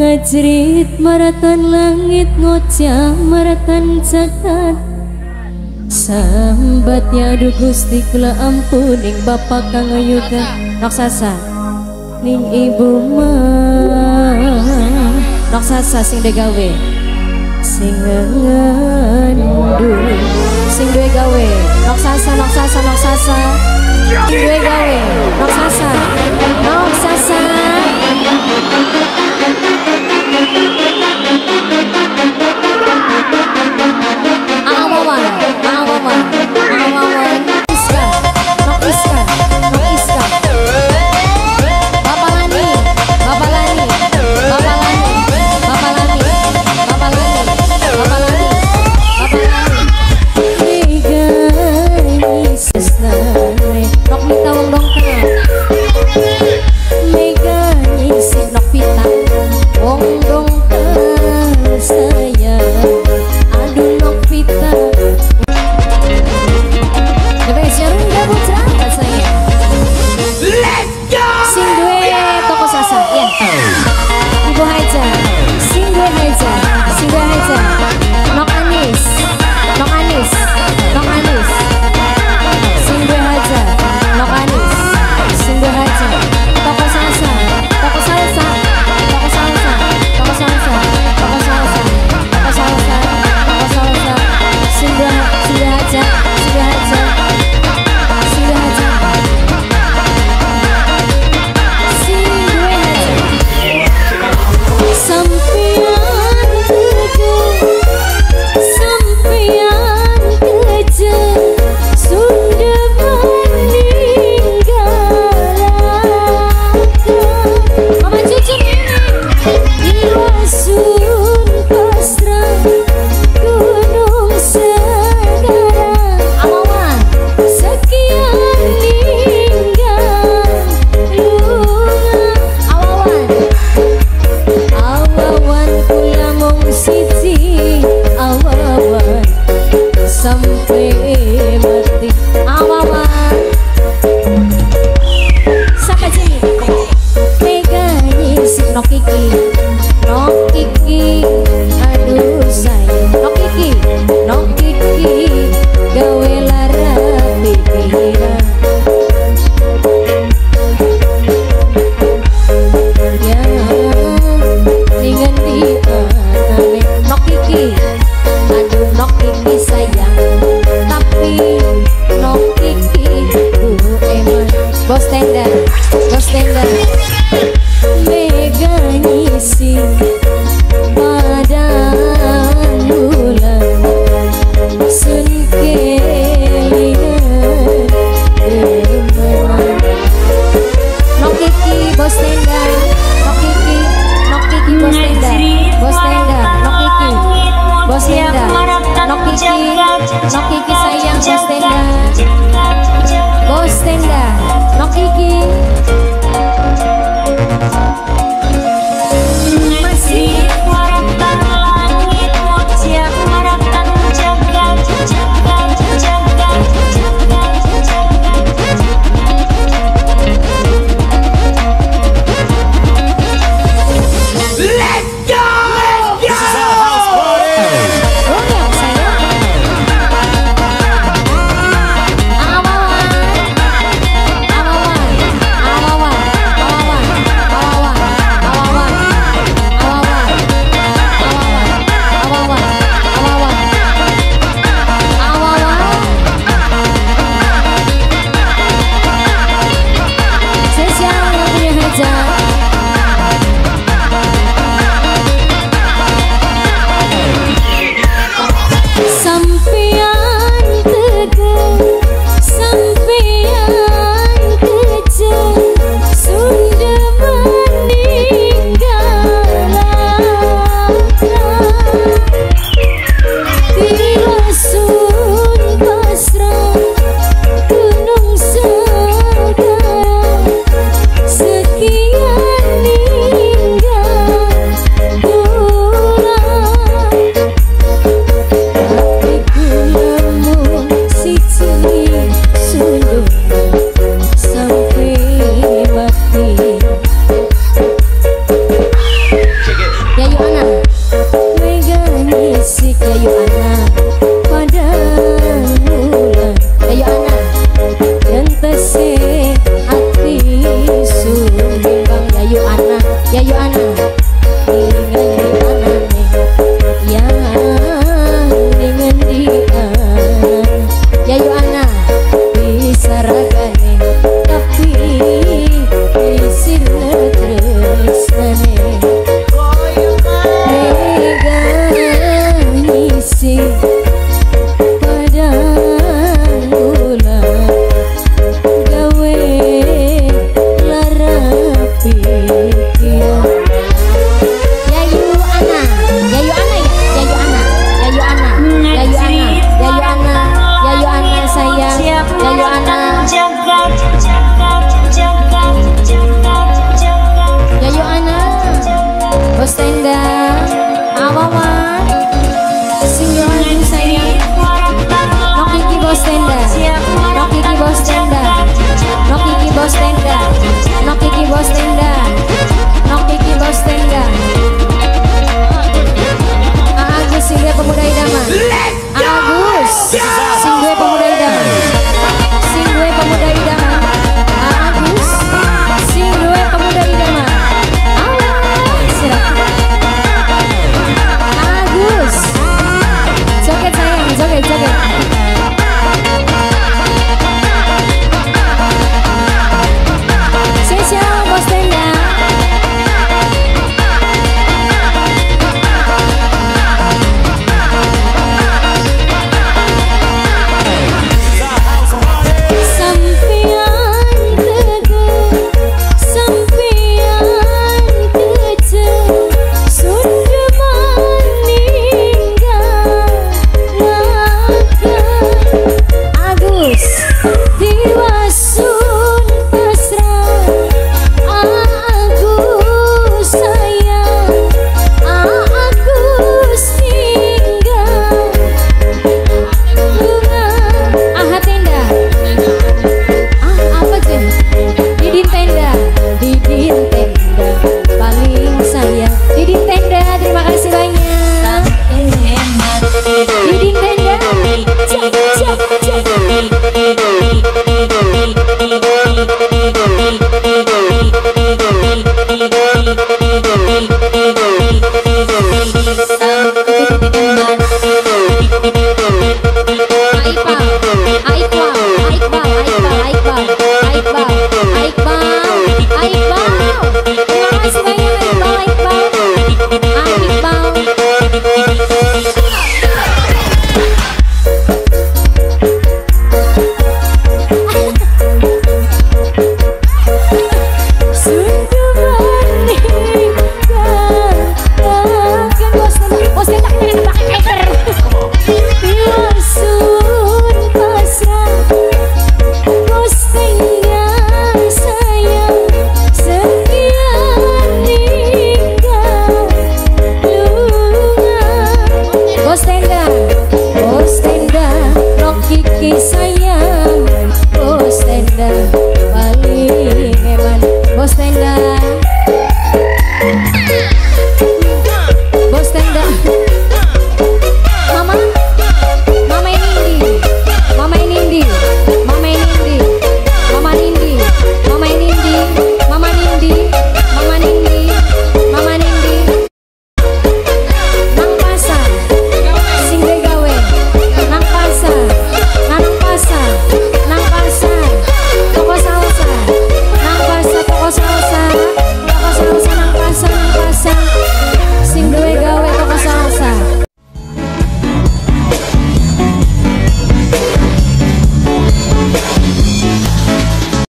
ngajrit maratan langit ngocah maratan cakat Sambat nyadu gusti kula ampuning bapak kang ayuda raksasa ning ibu ma raksasa sing degawe sing ngandung sing duwe gawe. Raksasa raksasa raksasa. Sing duwe gawe raksasa raksasa. Nokiki Thank you. Bos tenda, bos tenda, rok kiki sayang. Bos tenda, paling eman Bos tenda